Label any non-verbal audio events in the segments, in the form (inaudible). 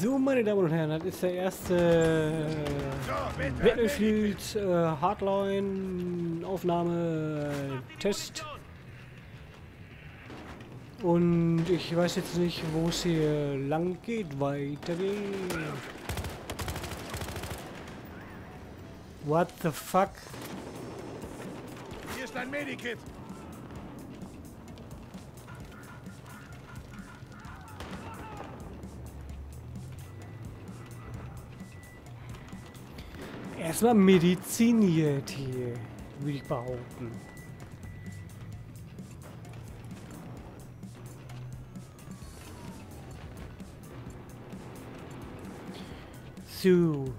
So, meine Damen und Herren, das ist der erste Battlefield äh, Hardline Aufnahme Test. Und ich weiß jetzt nicht, wo es hier lang geht. Weiter geht. What the fuck? Hier ist ein Medikit. Erstmal mediziniert hier, würde ich behaupten. So.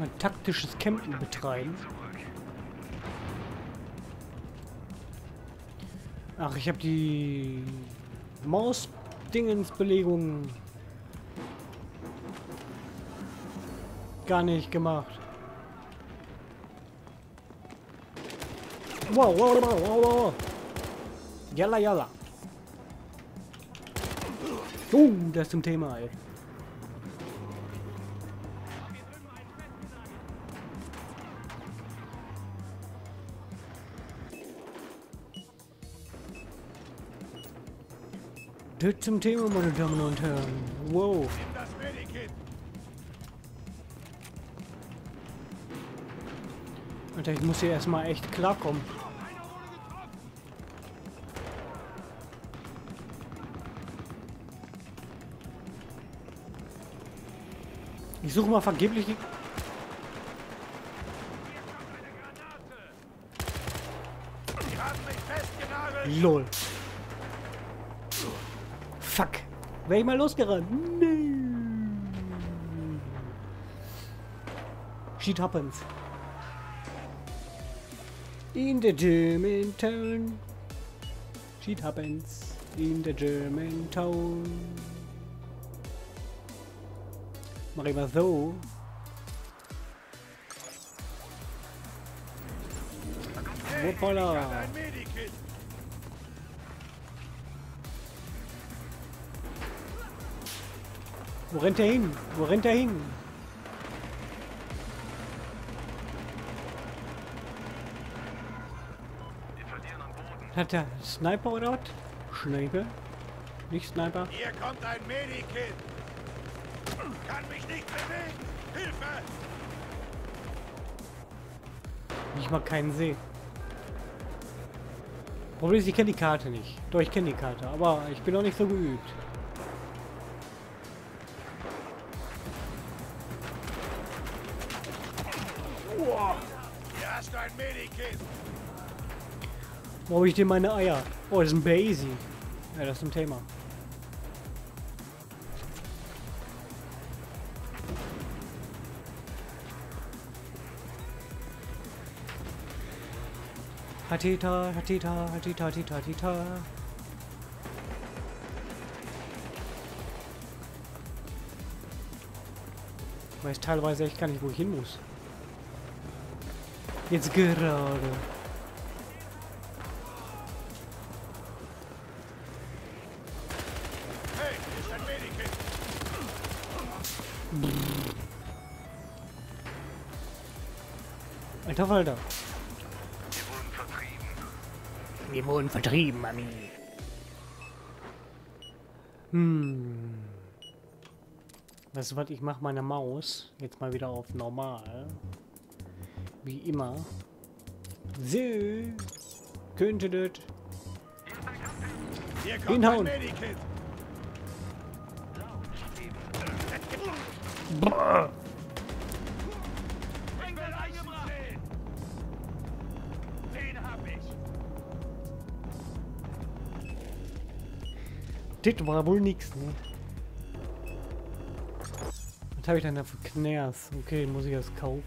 Mal taktisches Campen betreiben. Ach, ich habe die Maus-Dingens-Belegung gar nicht gemacht. Wow, wow, wow, wow, wow. Jalla, jalla. Oh, das zum Thema, ey. Das zum Thema, meine Damen und Herren. Wow. Alter, ich muss hier erstmal echt klarkommen. Ich suche mal vergeblich die... LOL. Fuck. Wäre ich mal losgerannt. Nee. Shit happens. In the German town. Shit happens. In the German town. Mach ich mal so. Hoppala. Wo rennt er hin? Wo rennt er hin? Hat der Sniper oder was? Sniper? Nicht Sniper? Hier kommt ein Medikit. Kann mich nicht bewegen. Hilfe! Ich mag keinen See. Problem ist, ich kenne die Karte nicht. Doch, ich kenne die Karte, aber ich bin noch nicht so geübt. Hier hast du ein Medikit. Wo habe ich denn meine Eier? Oh, das ist ein Basie. Ja, das ist ein Thema. Hatita, Hatita, Hatita, Hatita, Hatita. Ich weiß teilweise echt gar nicht, wo ich hin muss. Jetzt gerade. Alter Falter. Wir wurden vertrieben. Wir wurden vertrieben, Mami. Hm. Weißt du was, ich mache meine Maus jetzt mal wieder auf normal. Wie immer. So. Könnte das. Hinhauen. ein Das war wohl nichts, ne? Was habe ich denn da für Knärs? Okay, muss ich das kaufen.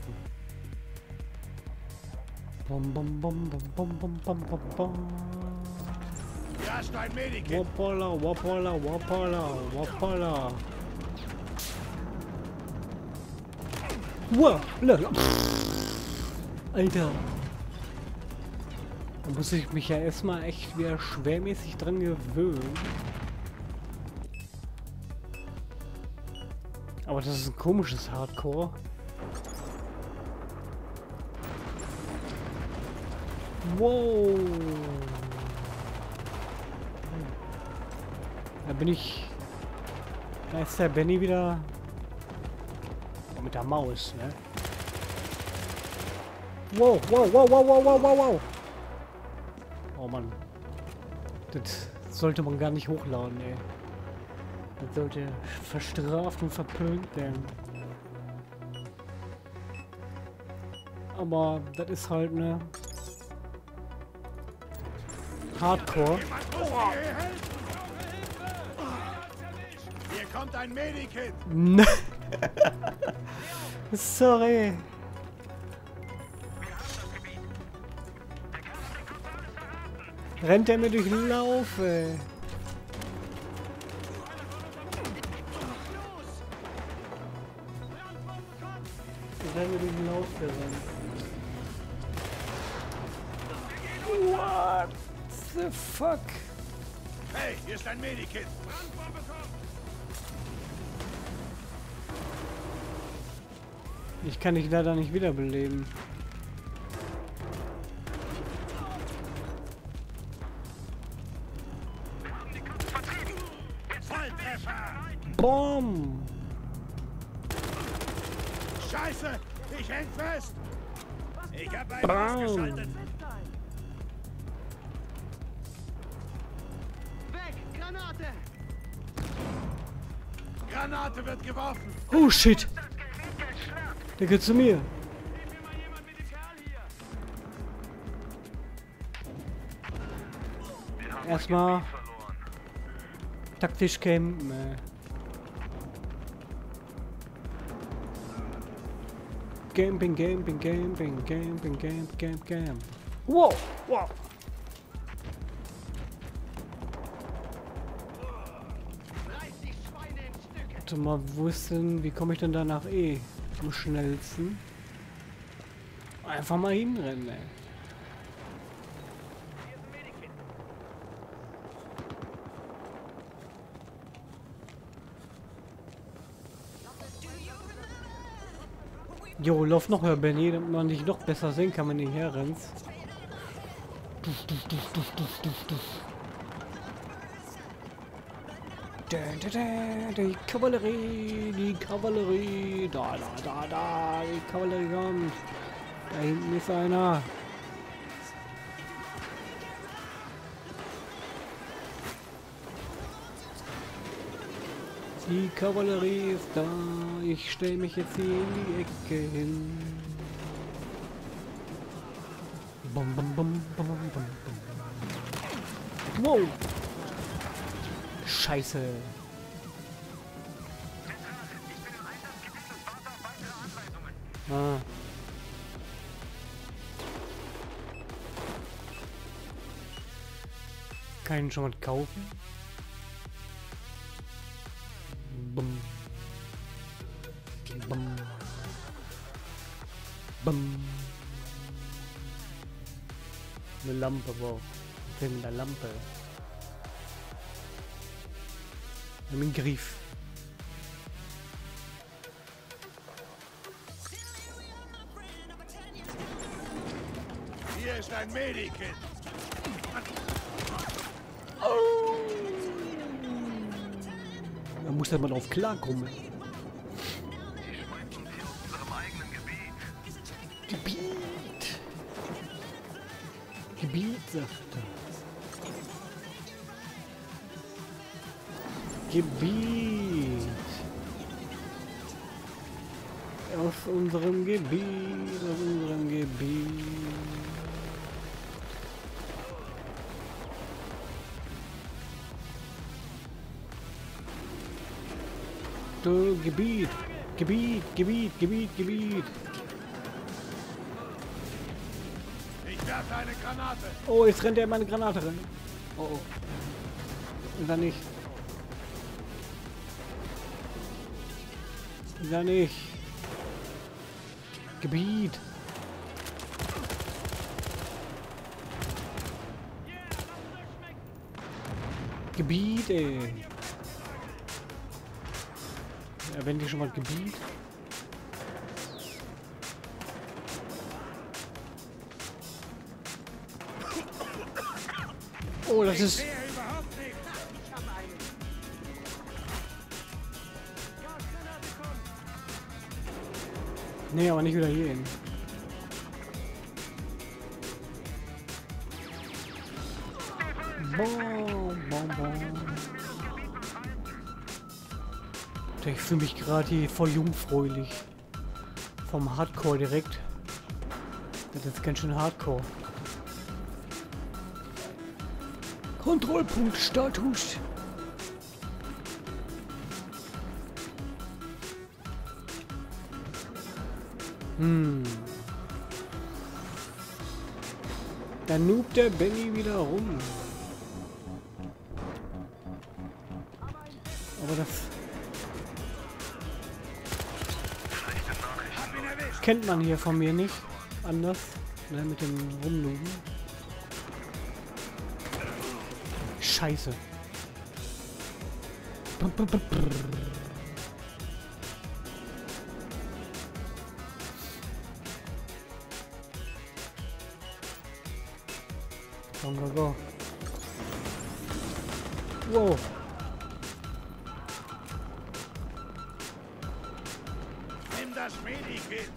Bom, bom, bom, bom, bom, bom, bom, bom. Ja, ist ein Medikit. Wapala, wapala, wapala, wapala. Wow, Alter. Da muss ich mich ja erstmal echt wieder schwermäßig dran gewöhnen. Aber das ist ein komisches Hardcore. Wow. Da bin ich... Da ist der Benny wieder... Oh, mit der Maus, ne? Wow, wow, wow, wow, wow, wow, wow, wow. Oh Mann. Das sollte man gar nicht hochladen, ey. Das sollte verstraft und verpönt werden. Aber das ist halt ne Hardcore. Hier kommt ein Medikit! Ne. (laughs) Sorry. Rennt er mir durch den Lauf, ey. Mir durch den Lauf gerannt. What the fuck? Hey, hier ist ein Medikit! Ich kann dich leider nicht wiederbeleben. Volltreffer! Scheiße! Ich häng fest! Ich hab einen Bam! ausgeschaltet! Weg! Granate! Granate wird geworfen! Oh shit! Der geht zu mir. Erstmal taktisch campen. Äh. Camping, camping, camping, camping, camp, camp, camp. Wow, wow. Warte mal, wo ist denn, wie komme ich denn danach eh am schnellsten? Einfach mal hinrennen, ey. Jo, lauf noch höher, Benny, damit man dich noch besser sehen kann, wenn du herrennst. Duf, die Kavallerie, die Kavallerie, da, da, da, da, die Kavallerie kommt. Da hinten ist einer. Die Kavallerie ist da. Ich stelle mich jetzt hier in die Ecke hin. Bum, bum, bum, bum, bum, bum. Wow. Scheiße. Ah. Kann ich schon was kaufen? Bum. Bum. Bum. Eine Lampe, wow. Was ist mit der Lampe? Mit dem Griff. Hier ist ein Medikit! Da muss ja mal drauf klarkommen. Gebiet. Gebiet, sagt er. Gebiet. Aus unserem Gebiet, aus unserem Gebiet. Du Gebiet, Gebiet, Gebiet, Gebiet, Gebiet. Ich werfe eine Granate! Oh, jetzt rennt er in meine Granate rein. Oh, oh. Und dann nicht. Wieder nicht. Gebiet. Gebiet, ey. Wenn die schon mal Gebiet. Oh, das ist... Nee, aber nicht wieder hier hin. Ich fühle mich gerade hier voll jungfräulich. Vom Hardcore direkt. Das ist ganz schön Hardcore. Kontrollpunkt Status. Hm. Da noobt der Benny wieder rum. Aber das kennt man hier von mir nicht. Anders. Ne, mit dem Rumnuben. Scheiße. Go, go, go. Wow. Medikit.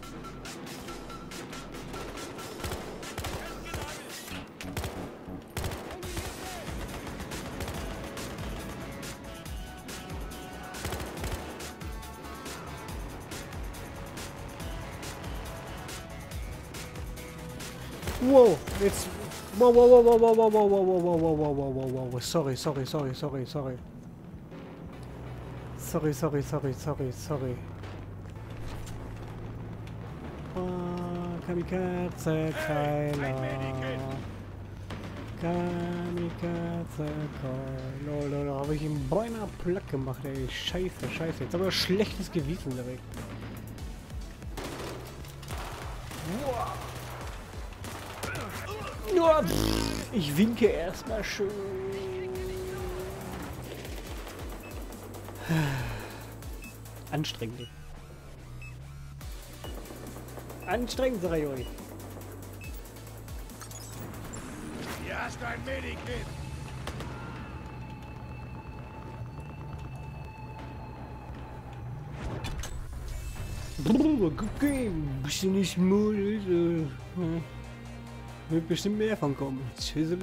Wow, jetzt. Wow, wow, wow, wow, wow, wow, wow, wow, wow, wow, wow, wow, wow, wow, wow. Sorry, sorry, sorry, sorry, sorry. Sorry, sorry, sorry, sorry, sorry. Ah, Kamikaze Keiler. Kamikaze Keiler. Lol, da habe ich ihm beinahe platt gemacht, ey. Scheiße, scheiße. Jetzt aber schlechtes Gewissen direkt. Ich winke erstmal schön. Anstrengend. Anstrengend, sag ich euch. Hier hast du ein Medikit. Guck bisschen nicht Mut. Wird bestimmt mehr von kommen. Tschüss.